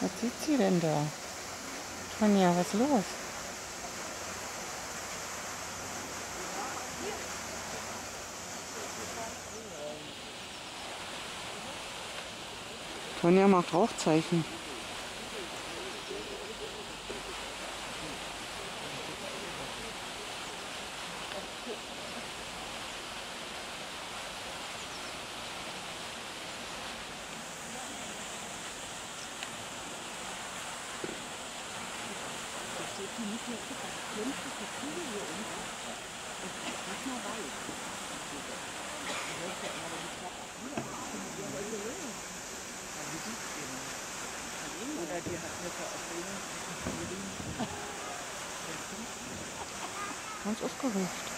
Was sieht sie denn da? Tonja, was ist los? Tonja macht Rauchzeichen. Oder die hat eine Verabredung. Ganz aufgeregt.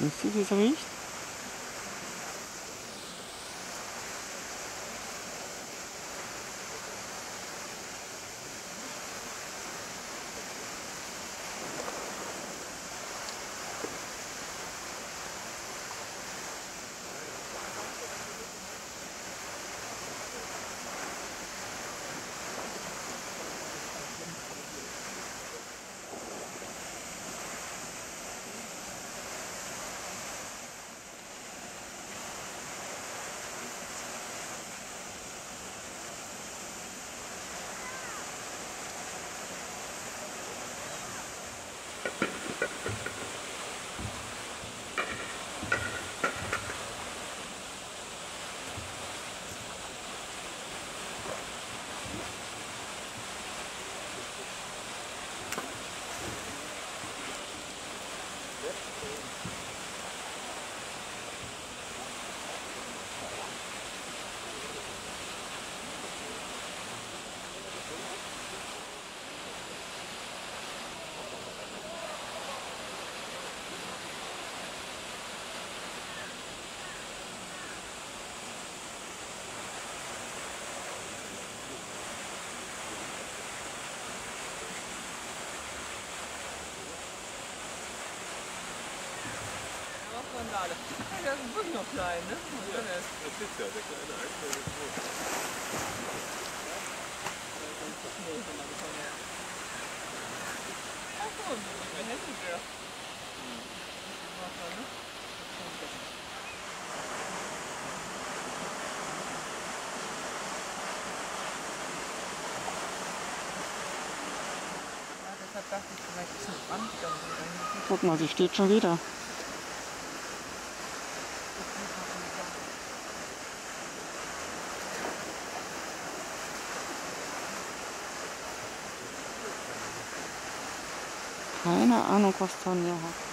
Siehst du, es riecht? Randale. Ja, der ist wirklich noch klein, ne? Was ist das? Ist ja der kleine Einzelne ist groß. Nee, ist immer gekommen, ja. Ach so, ein Handy der. Wasser, ne? Ja, deshalb dachte ich, vielleicht ist dann so irgendwie. Guck mal, sie steht schon wieder. Keine Ahnung, was Tonja hat.